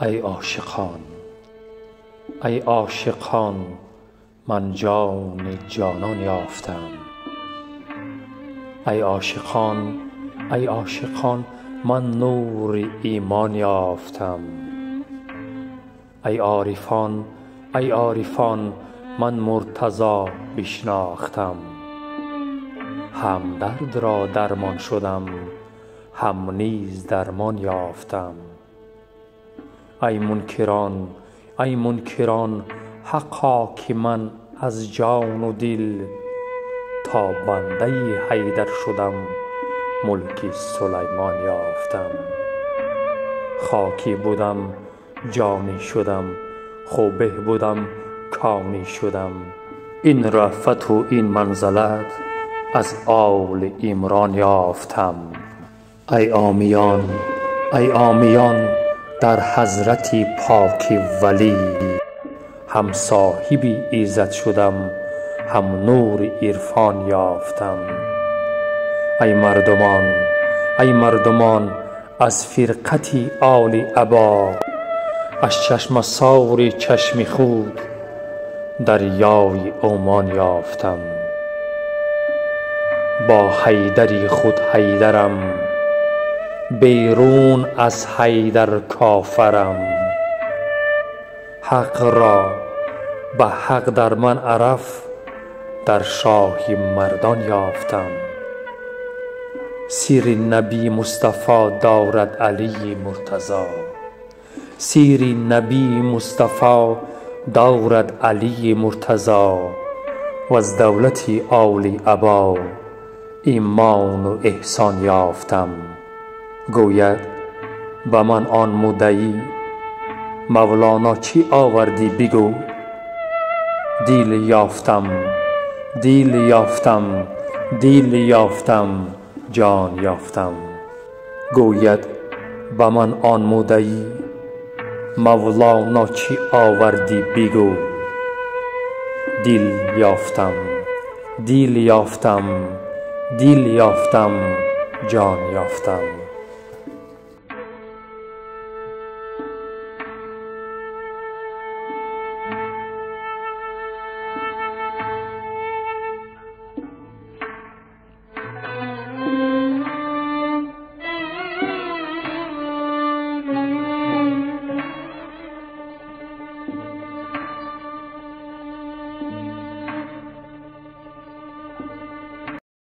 ای عاشقان ای عاشقان من جان جانان یافتم. ای عاشقان ای عاشقان من نور ایمان یافتم. ای عارفان ای عارفان من مرتضی بشناختم هم درد را درمان شدم هم نیز درمان یافتم. ای منکران ای منکران حقا که من از جان و دل تا بنده حیدر شدم ملک سلیمان یافتم. خاکی بدم جانی شدم خو به بدم کانی شدم. این رأفت و این منزلت از آل عمران یافتم. ای عامیان ای عامیان در حضرت پاک ولی. هم صاحب ایزد شدم هم نور عرفان یافتم. ای مردمان ای مردمان از فرقت آل عبا از چشمه سار چشم خود دریای عمان یافتم. با حیدر خود حیدرم بیرون از حیدر کافرم. حق را به حق در من عرف در شاه مردان یافتم. سیر نبی مصطفی دارد علی مرتضی. سیر نبی مصطفی دارد علی مرتضی. وز دولت آل عبا ایمان و احسان یافتم. گوید به من آن مدعی مولانا چه آوردی بگو؟ دل یافتم دل یافتم دل یافتم جان یافتم. گوید به من آن مدعی مولانا چه آوردی بگو؟ دل یافتم دل یافتم دل یافتم جان یافتم.